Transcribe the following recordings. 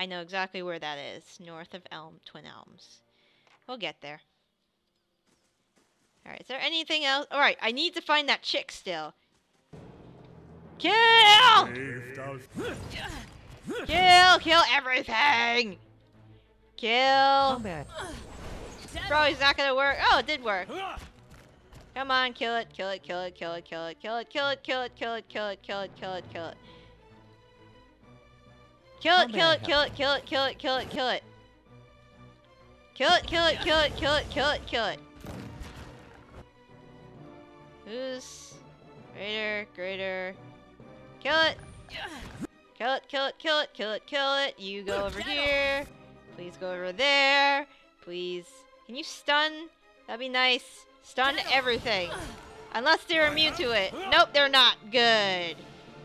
I know exactly where that is. North of Elm, Twin Elms. We'll get there. Alright, is there anything else? Alright, I need to find that chick still. Kill! Kill! Kill everything! Kill! He's not gonna work. Oh, it did work. Come on, kill it, kill it, kill it, kill it, kill it, kill it, kill it, kill it, kill it, kill it, kill it, kill it, kill it. Kill it, kill it, kill it, kill it, kill it, kill it, kill it. Kill it, kill it, kill it, kill it, kill it, kill it. Who's greater, greater? Kill it! Kill it, kill it, kill it, kill it, kill it. You go over here. Please go over there. Please. Can you stun? That'd be nice. Stun everything. Unless they're immune to it. Nope, they're not. Good.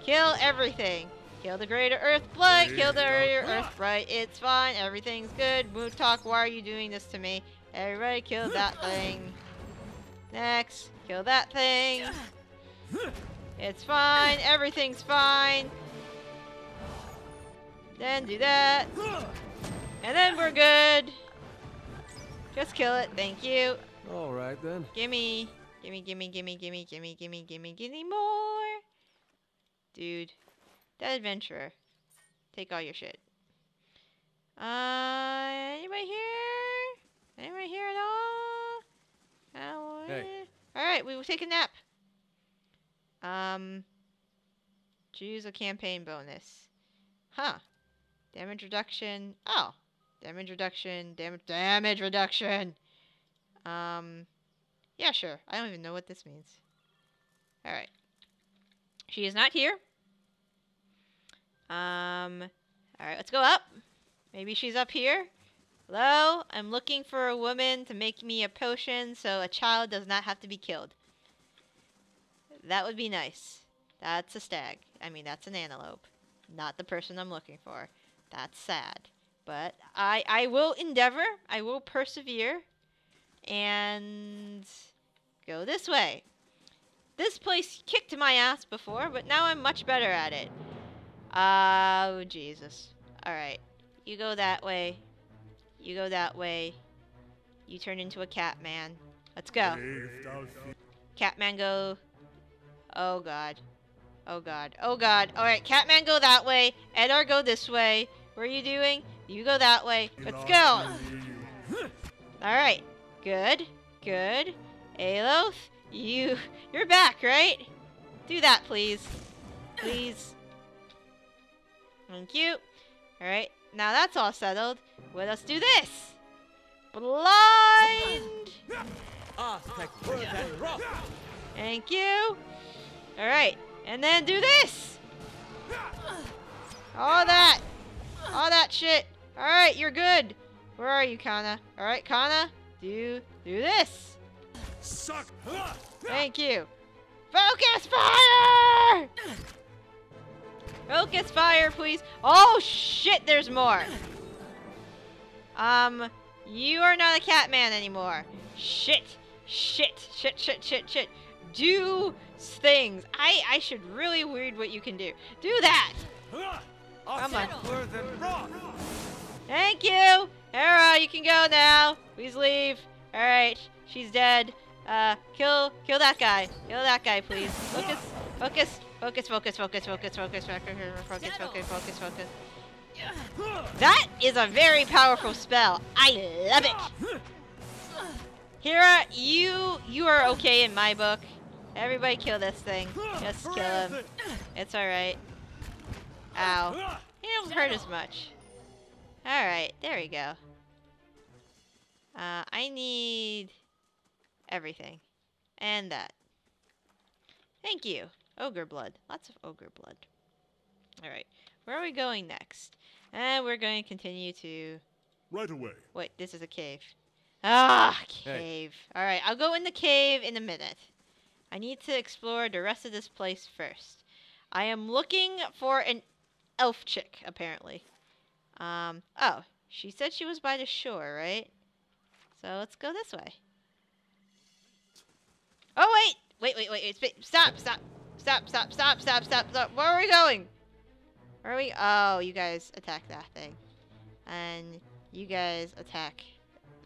Kill everything. Kill the greater earth blood. Kill the greater earth bright. It's fine. Everything's good. Mood talk. Why are you doing this to me? Everybody kill that thing. Next. Kill that thing. It's fine. Everything's fine. Then do that. And then we're good. Just kill it. Thank you. All right then. Gimme. Gimme, gimme, gimme, gimme, gimme, gimme, gimme, gimme more. Dude. That adventurer. Take all your shit. Uh, anybody here? Anybody here at all? Hey. Alright, we will take a nap. Um, choose a campaign bonus. Huh. Damage reduction. Oh. Damage reduction. Damage, damage reduction. Um, yeah, sure. I don't even know what this means. Alright. She is not here. Um, alright, let's go up. Maybe she's up here. Hello? I'm looking for a woman to make me a potion so a child does not have to be killed. That would be nice. That's a stag. I mean, that's an antelope. Not the person I'm looking for. That's sad. But I I will endeavor. I will persevere. And go this way. This place kicked my ass before, but now I'm much better at it. Oh, Jesus. Alright. You go that way. You go that way. You turn into a cat man. Let's go. Catman go. Oh god. Oh god. Oh god. Alright, Catman go that way. Edér go this way. What are you doing? You go that way. Let's go. Alright. Good. Good. Aloth, you you're back, right? Do that, please. Please. Thank you. Alright, now that's all settled. Let us do this. Blind. Thank you. Alright, and then do this. All that. All that shit. Alright, you're good. Where are you, Kana? Alright, Kana, do do this. Suck! Thank you. Focus fire! Focus fire, please. Oh shit, there's more. Um, you are not a cat man anymore. Shit, shit, shit, shit, shit, shit. Do things. I I should really read what you can do. Do that. Come on. Thank you. Hera, you can go now. Please leave. All right, she's dead. Uh, kill, kill that guy. Kill that guy, please. Focus, focus, focus, focus, focus, focus, focus, focus, focus, focus, focus, focus. That is a very powerful spell. I love it. Hera, you you are okay in my book. Everybody kill this thing. Just kill him. It's alright. Ow. He don't hurt as much. Alright, there we go. Uh, I need everything. And that. Thank you. Ogre blood. Lots of ogre blood. Alright, where are we going next? And we're going to continue to... Right away. Wait, this is a cave. Ah, Hey. cave. Alright, I'll go in the cave in a minute. I need to explore the rest of this place first. I am looking for an elf chick, apparently. Um, oh, she said she was by the shore, right? So let's go this way. Oh, wait! Wait, wait, wait, wait. Stop, stop, stop, stop, stop, stop, stop, stop. Where are we going? Where are we? Oh, you guys attack that thing. and you guys attack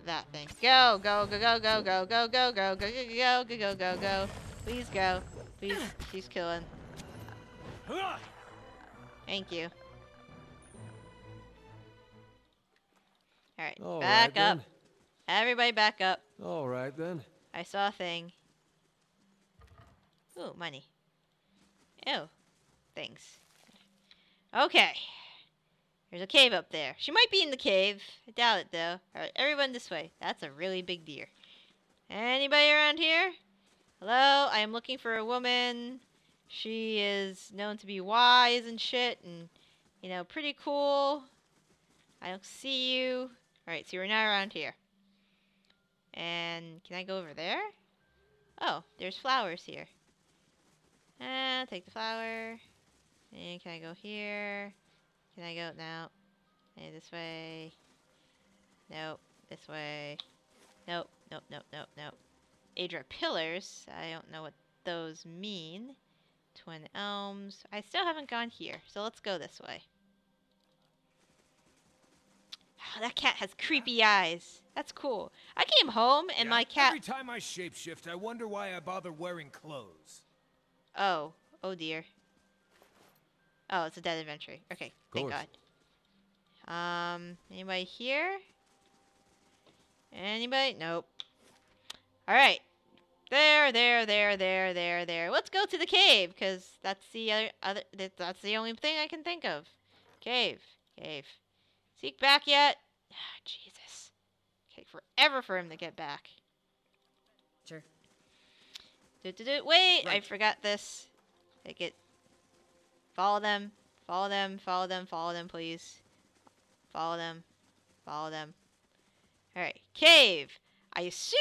that thing. Go, go, go, go, go, go, go, go, go, go, go, go, go, go, go, go. Please go. Please, she's killing. Thank you. Alright, All back right, up. then. Everybody back up. All right then. I saw a thing. Ooh, money. Ew. Thanks. Okay. There's a cave up there. She might be in the cave. I doubt it, though. Alright, everyone this way. That's a really big deer. Anybody around here? Hello? I am looking for a woman. She is known to be wise and shit and, you know, pretty cool. I don't see you. Alright, so you're not around here. And can I go over there? Oh, there's flowers here. Uh, take the flower. And can I go here? Can I go now? Maybe this way. Nope. This way. Nope. Nope. Nope. Nope. Nope. Adra pillars. I don't know what those mean. Twin elms. I still haven't gone here, so let's go this way. Oh, that cat has creepy eyes. That's cool. I came home and Yeah, my cat. Every time I shapeshift, I wonder why I bother wearing clothes. Oh, oh dear. Oh, it's a dead adventure. Okay, thank God. Um, anybody here? Anybody? Nope. All right. There, there, there, there, there, there. Let's go to the cave, cause that's the other, other that- that's the only thing I can think of. Cave, cave. Seek back yet? Ah, Jesus. Take forever for him to get back. Sure. Do, do, do. Wait, I forgot this. Take it. Follow them. Follow them. Follow them. Follow them, please. Follow them. Follow them. Alright. Cave. I assume,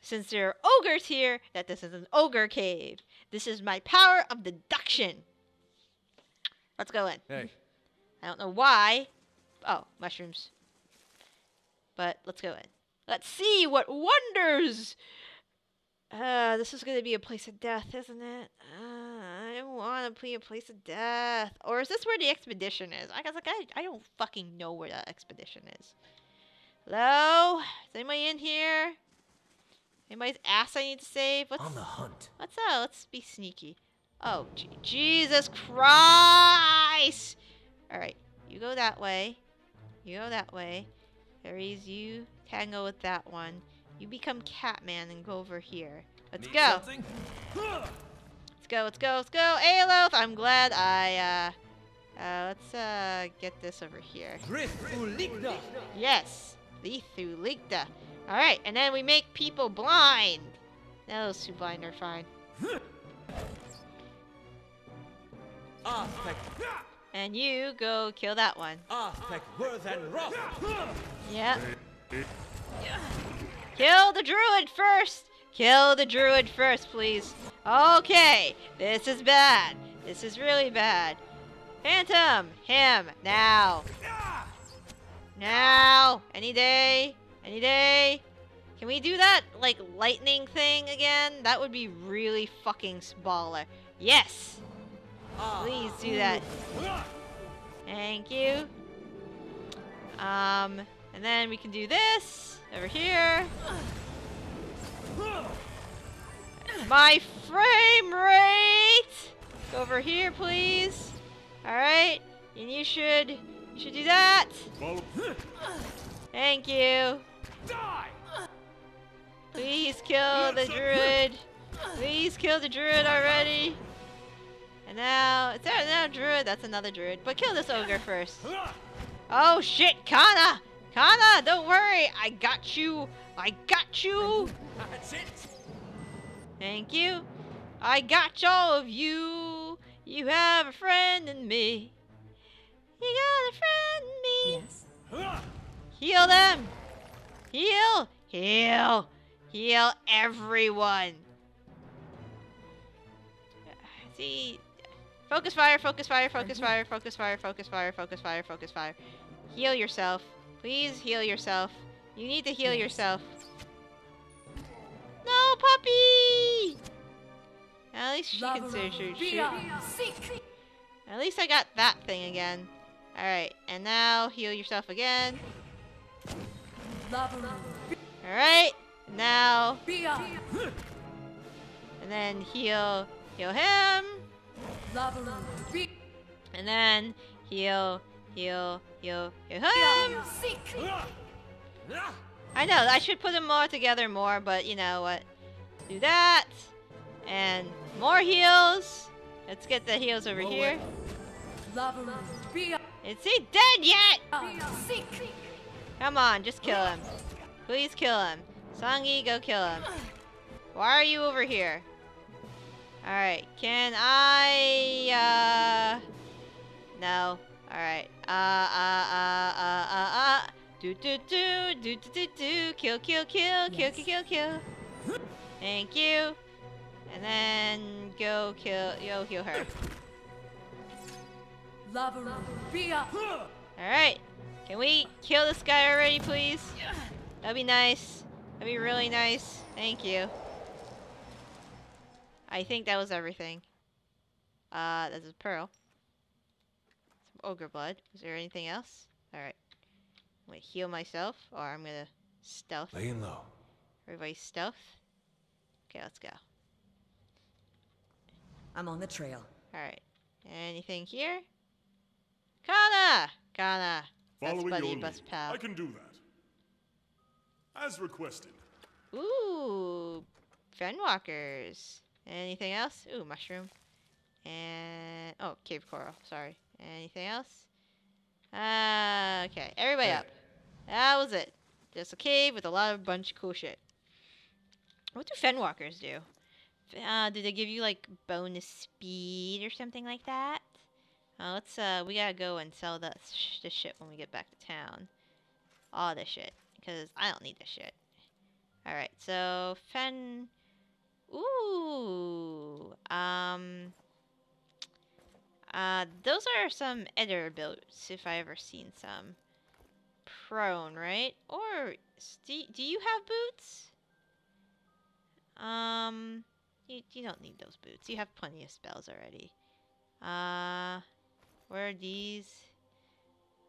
since there are ogres here, that this is an ogre cave. This is my power of deduction. Let's go in. Hey, I don't know why. Oh, mushrooms. But let's go in. Let's see what wonders. Uh, this is gonna be a place of death, isn't it? Uh, I don't want to be a place of death. Or is this where the expedition is? I guess like I, I don't fucking know where that expedition is. Hello? Is anybody in here? Anybody's ass I need to save? What's On the hunt. What's up? Let's be sneaky. Oh, Je- Jesus Christ! Alright, you go that way. You go that way. Aries, you tango with that one. You become Catman and go over here. Let's Need go. something? Let's go, let's go, let's go. Aloth, I'm glad I, uh, uh, let's, uh, get this over here. Yes, Lethu Ligda. Alright, and then we make people blind. No, those two blind are fine. And you go kill that one. Yeah. Kill the druid first! Kill the druid first, please. Okay, this is bad. This is really bad. Phantom, him, now. Now! Any day? Any day? Can we do that, like, lightning thing again? That would be really fucking baller. Yes! Please do that. Thank you. Um, and then we can do this over here. My frame rate! Go over here, please. Alright. And you should, you should do that. Thank you. Please kill the druid. Please kill the druid already. And now, is there no druid? That's another druid. But kill this ogre first. Oh shit, Kana! Kana, don't worry. I got you. I got you. That's it. Thank you. I got all of you. You have a friend in me. You got a friend in me. Yes. Heal them! Heal! Heal! Heal everyone! See. Focus fire, focus fire, focus mm-hmm. fire, focus fire, focus fire, focus fire, focus fire. Heal yourself. Please heal yourself. You need to heal yourself. No, puppy! At least she considers you. She, at least I got that thing again. Alright, and now heal yourself again. Alright, now, and then heal, heal him. And then heal, heal, heal, heal him. I know, I should put them all together more, but you know what? Do that. And more heals. Let's get the heals over here. Is he dead yet? Come on, just kill him. Please kill him. Sagani, go kill him. Why are you over here? Alright, can I, uh... No. Alright. Uh, uh, uh, uh, uh, uh. Do, do, do, do, do, do, do. Kill, kill, kill, kill, Yes. kill, kill, kill. Thank you. And then go kill, yo, heal her. Alright. Can we kill this guy already, please? That'd be nice. That'd be really nice. Thank you. I think that was everything. Uh, there's a pearl. Some ogre blood. Is there anything else? Alright. I'm gonna heal myself, or I'm gonna stealth. Laying low. Everybody stealth. Okay, let's go. I'm on the trail. Alright. Anything here? Kana! Kana! That's Following buddy, your bus lead. pal. I can do that. As requested. Ooh, Fenwalkers. Anything else? Ooh, mushroom. And oh, cave coral. Sorry. Anything else? Uh, okay, everybody Hey. up. That was it. Just a cave with a lot of bunch of cool shit. What do Fenwalkers do? Uh, do they give you like bonus speed or something like that? Uh, let's uh, we gotta go and sell the sh- the shit when we get back to town. All this shit, because I don't need this shit. Alright, so Fen. Ooh. Um. Uh, those are some Eder boats, if I ever seen some. Prone, right? Or do, do you have boots? Um, you, you don't need those boots. You have plenty of spells already. Uh, where are these?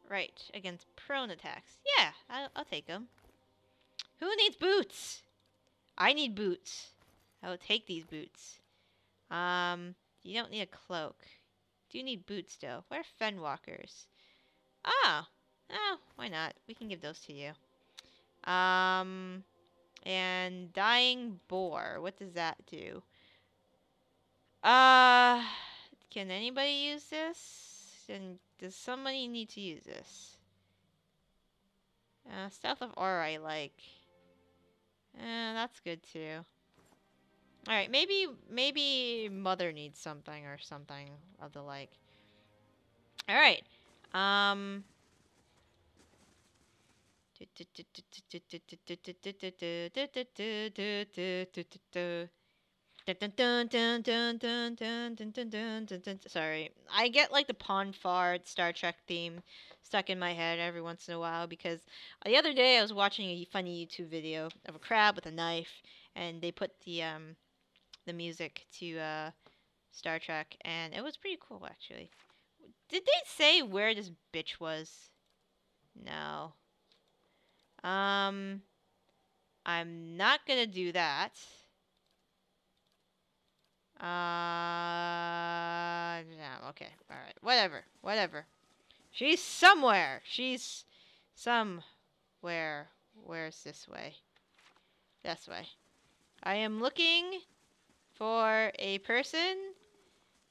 Right, against prone attacks. Yeah, I'll, I'll take them. Who needs boots? I need boots. I will take these boots. Um, you don't need a cloak. Do you need boots though? Where are fenwalkers? Ah, oh, why not? We can give those to you. Um, and dying boar. What does that do? Uh, can anybody use this? And does somebody need to use this? Uh, stealth of aura I like. Eh, that's good too. Alright, maybe maybe mother needs something or something of the like. Alright. Um Sorry, I get like the Pon Farr Star Trek theme stuck in my head every once in a while because the other day I was watching a funny YouTube video of a crab with a knife, and they put the um the music to uh Star Trek, and it was pretty cool actually. Did they say where this bitch was? No. Um, I'm not gonna do that. Uh, no, okay, all right, whatever, whatever. She's somewhere. She's somewhere. Where's this way? This way. I am looking for a person.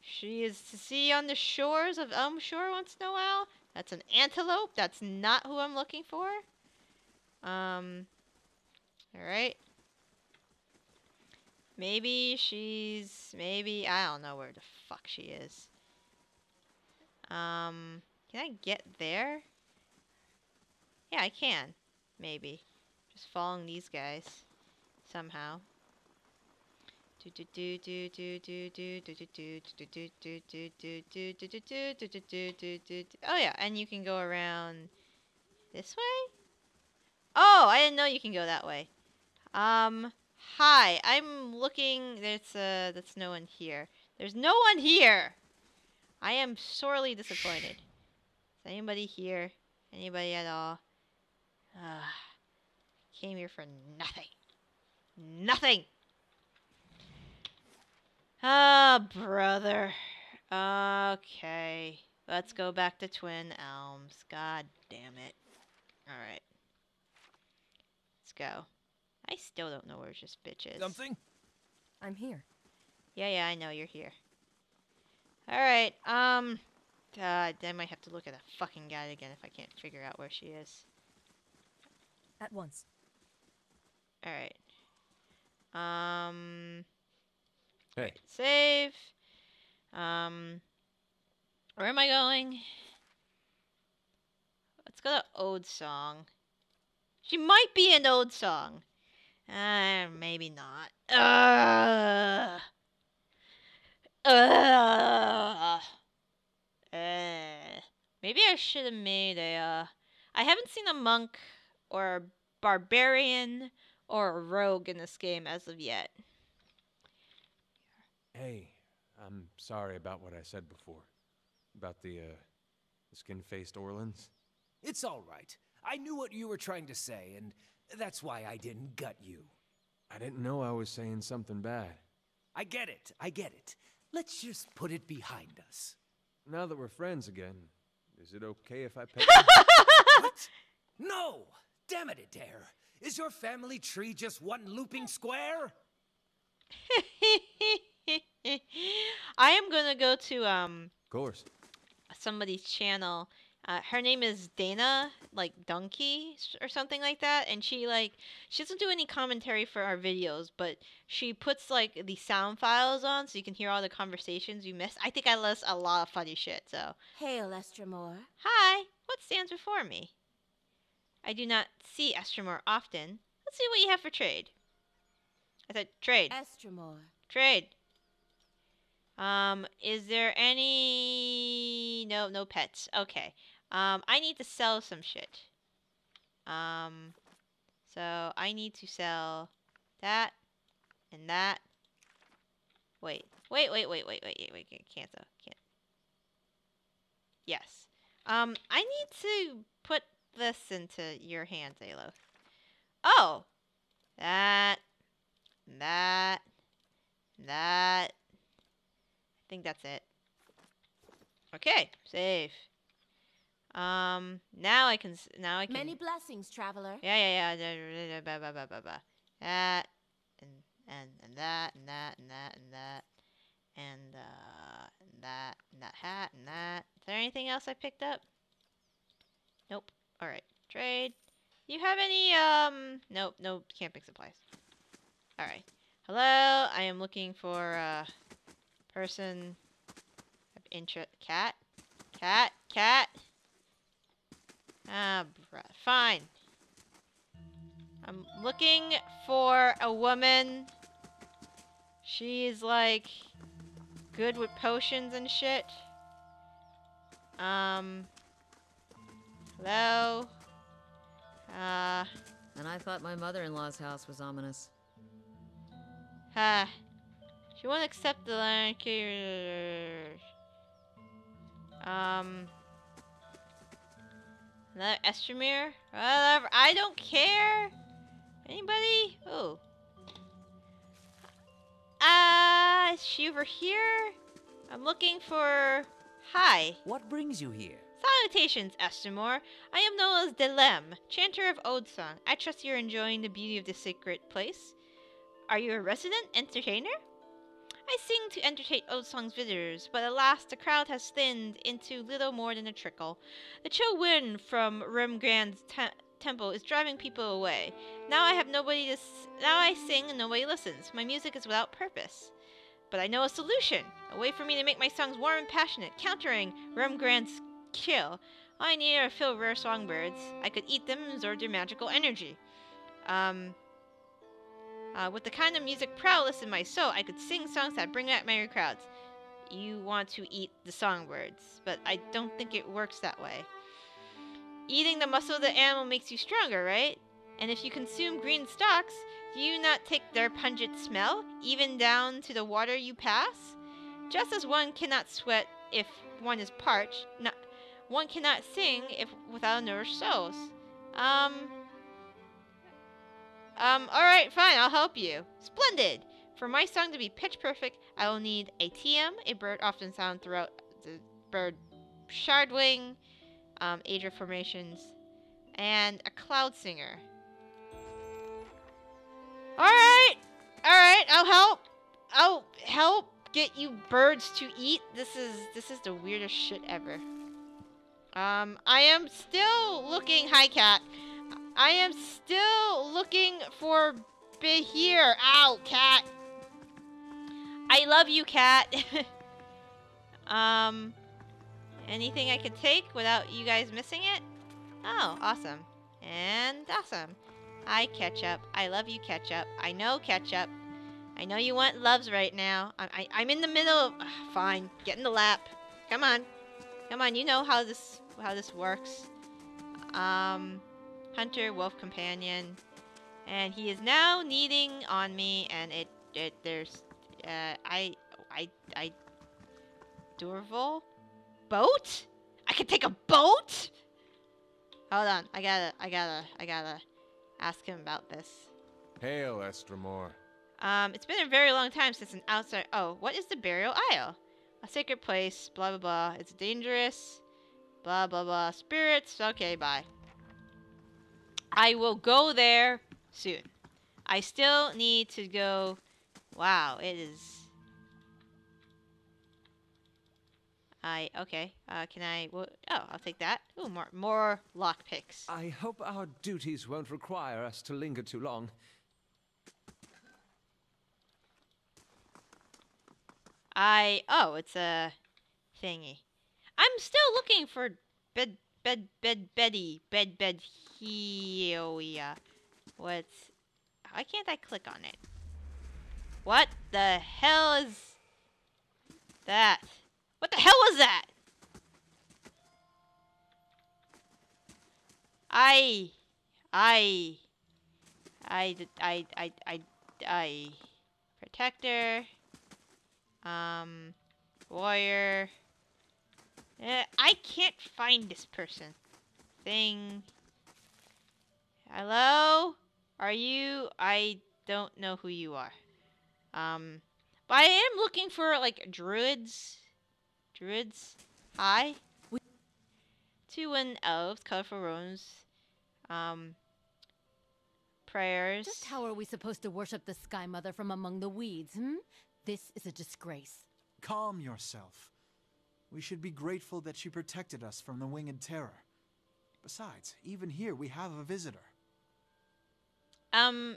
She is to see on the shores of Elm Shore once in a while. That's an antelope. That's not who I'm looking for. Um. Alright. Maybe she's. Maybe. I don't know where the fuck she is. Um. Can I get there? Yeah, I can. Maybe. Just following these guys. Somehow. Oh yeah, and you can go around this way? Oh, I didn't know you can go that way. Um, hi, I'm looking, there's uh, that's no one here. There's no one here! I am sorely disappointed. Is anybody here? Anybody at all? Ugh. Came here for nothing. Nothing! Ah, brother. Okay. Let's go back to Twin Elms. God damn it. Alright. Let's go. I still don't know where this bitch is. Something? I'm here. Yeah, yeah, I know you're here. Alright, um... Uh, I might have to look at a fucking guide again if I can't figure out where she is. At once. Alright. Um... Hey, Save. Um... Where am I going? Let's go to Ode Song. She might be an Ode Song. Uh, maybe not. Ugh. Ugh. Uh, maybe I should have made a. Uh, I haven't seen a monk or a barbarian or a rogue in this game as of yet. Hey, I'm sorry about what I said before. About the, uh, the skin-faced Orlans. It's all right. I knew what you were trying to say, and that's why I didn't gut you. I didn't know I was saying something bad. I get it. I get it. Let's just put it behind us. Now that we're friends again, is it okay if I pet What? No! Damn it, Edér. Is your family tree just one looping square? I am gonna go to um Of course. somebody's channel. Uh, her name is Dana, like Donkey or something like that, and she like she doesn't do any commentary for our videos, but she puts like the sound files on so you can hear all the conversations you missed. I think I list a lot of funny shit. So Hail, Estramore. hi, what stands before me? I do not see Estromore often. Let's see what you have for trade. I said trade. Estramore. Trade. Um, is there any no no pets. Okay. Um, I need to sell some shit. Um, so I need to sell that and that. Wait, wait, wait, wait, wait, wait, wait, wait, can't though, can't. Yes. Um, I need to put this into your hands, Alo. Oh, that, that, that. I think that's it. Okay, save. Um, now I can. Now I can. Many blessings, traveler. Yeah, yeah, yeah. That and and and that and that and that and that and uh and that and that hat and that. Is there anything else I picked up? Nope. All right. Trade. You have any um? Nope. No camping supplies. All right. Hello. I am looking for a person of interest. Cat. Cat. Cat. Ah, bruh. Fine. I'm looking for a woman. She's like good with potions and shit. Um. Hello. Uh. And I thought my mother-in-law's house was ominous. Ah. She won't accept the line. Um. Another Estremere? Whatever. I don't care. Anybody? Oh. Ah, is she over here? I'm looking for. Hi. What brings you here? Salutations, Estimor. I am known as Delem, chanter of Ode Song. I trust you're enjoying the beauty of this sacred place. Are you a resident entertainer? I sing to entertain Ode Song's visitors, but alas, the crowd has thinned into little more than a trickle. The chill wind from Rymrgand's te- temple is driving people away. Now I have nobody to. S- now I sing and nobody listens. My music is without purpose. But I know a solution. A way for me to make my songs warm and passionate, countering Rymrgand's kill. All I need are a few rare songbirds. I could eat them and absorb their magical energy. Um, uh, with the kind of music prowess in my soul, I could sing songs that bring back merry crowds. You want to eat the songbirds, but I don't think it works that way. Eating the muscle of the animal makes you stronger, right? And if you consume green stalks, do you not take their pungent smell, even down to the water you pass? Just as one cannot sweat if one is parched, not one cannot sing if without nourished souls. Um. Um, alright, fine, I'll help you. Splendid! For my song to be pitch perfect, I will need a TM, a bird often found throughout the bird shardwing, um, Adra formations, and a cloud singer. Alright! Alright, I'll help. I'll help get you birds to eat. This is this is the weirdest shit ever. Um, I am still looking hi cat. I am still looking for Behir. Ow, cat. I love you, cat. um, anything I could take without you guys missing it? Oh, awesome. And awesome. Hi, Ketchup. I love you, Ketchup. I know, Ketchup. I know you want loves right now. I, I, I'm in the middle of... ugh, fine. Get in the lap. Come on. Come on, you know how this how this works. Um, Hunter, Wolf Companion. And he is now kneading on me, and it, it there's... Uh, I... I... I... Durval? Boat? I can take a boat? Hold on. I gotta... I gotta... I gotta ask him about this. Hail, Estramore. Um, it's been a very long time since an outside. Oh, what is the burial isle? A sacred place. Blah blah blah. It's dangerous. Blah blah blah. Spirits. Okay, bye. I will go there soon. I still need to go. Wow, it is. I okay. Uh, can I? Oh, I'll take that. Ooh, more more lock picks. I hope our duties won't require us to linger too long. I oh, it's a thingy. I'm still looking for bed bed bed Betty bed bed Heoia. What's why can't I click on it? What the hell is that? What the hell was that? I, I, I, I, I, I, protector um, warrior. Eh, I can't find this person. Thing. Hello? Are you? I don't know who you are. Um, but I am looking for like druids. Druids. Hi. Two and elves, colorful rooms. Um. Prayers. Just how are we supposed to worship the Sky Mother from among the weeds, hmm? This is a disgrace. Calm yourself. We should be grateful that she protected us from the winged terror. Besides, even here we have a visitor. Um,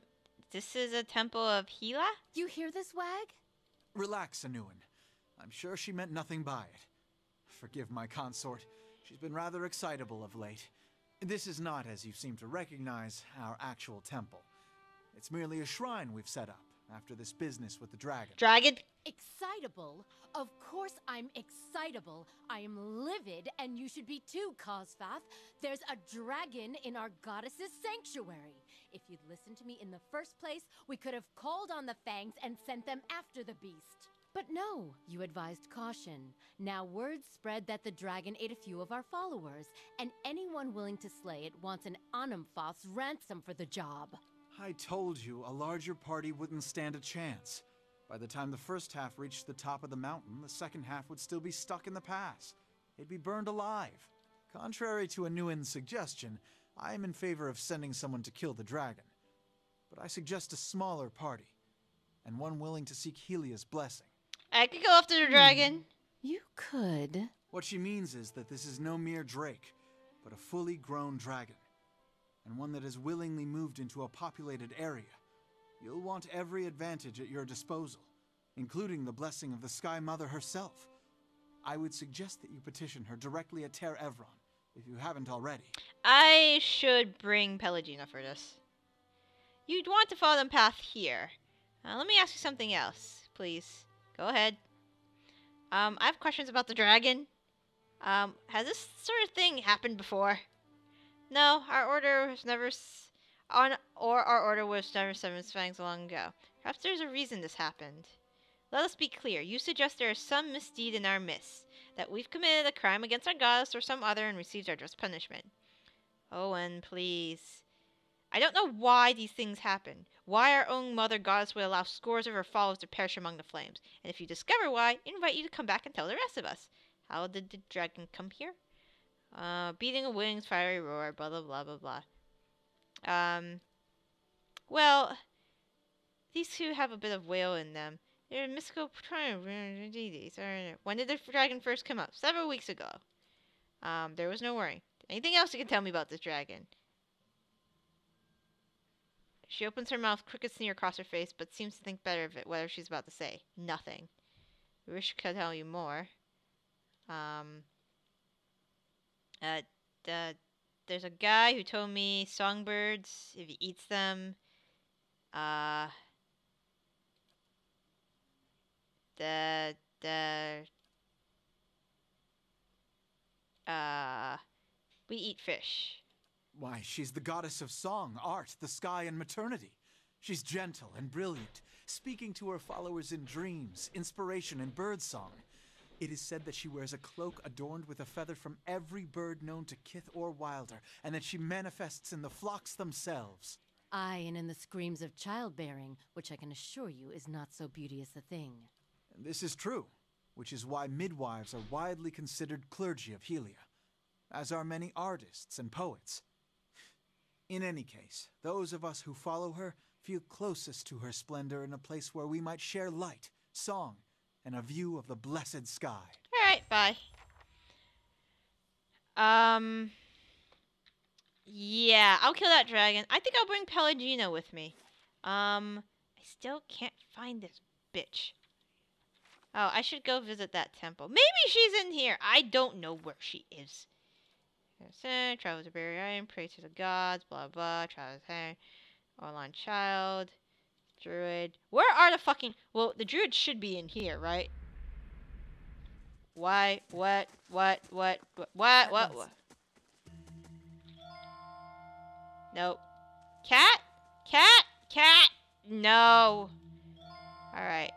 this is a temple of Hylea? You hear this, Wag? Relax, Anuin. I'm sure she meant nothing by it. Forgive my consort. She's been rather excitable of late. This is not, as you seem to recognize, our actual temple. It's merely a shrine we've set up after this business with the dragon. Dragon? Excitable? Of course I'm excitable. I am livid, and you should be too, Cosfath. There's a dragon in our goddess's sanctuary. If you'd listened to me in the first place, we could have called on the Fangs and sent them after the beast. But no, you advised caution. Now word spread that the dragon ate a few of our followers, and anyone willing to slay it wants an Anumfoth's ransom for the job. I told you a larger party wouldn't stand a chance. By the time the first half reached the top of the mountain, the second half would still be stuck in the pass. They'd be burned alive. Contrary to Anuin's suggestion, I am in favor of sending someone to kill the dragon. But I suggest a smaller party, and one willing to seek Hylea's blessing. I could go after the dragon. Hmm. You could. What she means is that this is no mere drake, but a fully grown dragon, and one that has willingly moved into a populated area. You'll want every advantage at your disposal, including the blessing of the Sky Mother herself. I would suggest that you petition her directly at Ter Evron, if you haven't already. I should bring Pallegina for this. You'd want to follow the path here. Uh, let me ask you something else, please. Go ahead. Um, I have questions about the dragon. Um, has this sort of thing happened before? No, our order was never on, or our order was never summoned fangs long ago. Perhaps there's a reason this happened. Let us be clear. You suggest there is some misdeed in our midst. that we've committed a crime against our goddess or some other and received our just punishment. Owen, please. I don't know why these things happen. Why our own mother goddess would allow scores of her followers to perish among the flames. And if you discover why, I invite you to come back and tell the rest of us. How did the dragon come here? Uh, beating a wings, fiery roar, blah blah blah blah blah. Um, well, these two have a bit of whale in them. They're mystical deities. When did the dragon first come up? Several weeks ago. Um, there was no worry. Anything else you can tell me about this dragon? She opens her mouth, crooked sneer across her face, but seems to think better of it, whatever she's about to say. Nothing. I wish could tell you more. Um, uh, the, there's a guy who told me songbirds, if he eats them, uh, the, the, uh, we eat fish. Why, she's the goddess of song, art, the sky, and maternity. She's gentle and brilliant, speaking to her followers in dreams, inspiration, and birdsong. It is said that she wears a cloak adorned with a feather from every bird known to kith or wilder, and that she manifests in the flocks themselves. Aye, and in the screams of childbearing, which I can assure you is not so beauteous a thing. This is true, which is why midwives are widely considered clergy of Hylea, as are many artists and poets. In any case, those of us who follow her feel closest to her splendor in a place where we might share light, song, and a view of the blessed sky. Alright, bye. Um. Yeah, I'll kill that dragon. I think I'll bring Pallegina with me. Um, I still can't find this bitch. Oh, I should go visit that temple. Maybe she's in here. I don't know where she is. Travels to bury iron, pray to the gods, blah blah. Travels here. Orlan child. Druid. Where are the fucking... Well, the druid should be in here, right? Why? What? What? What? What? What? What? what? Nope. Cat? Cat? Cat? No. Alright.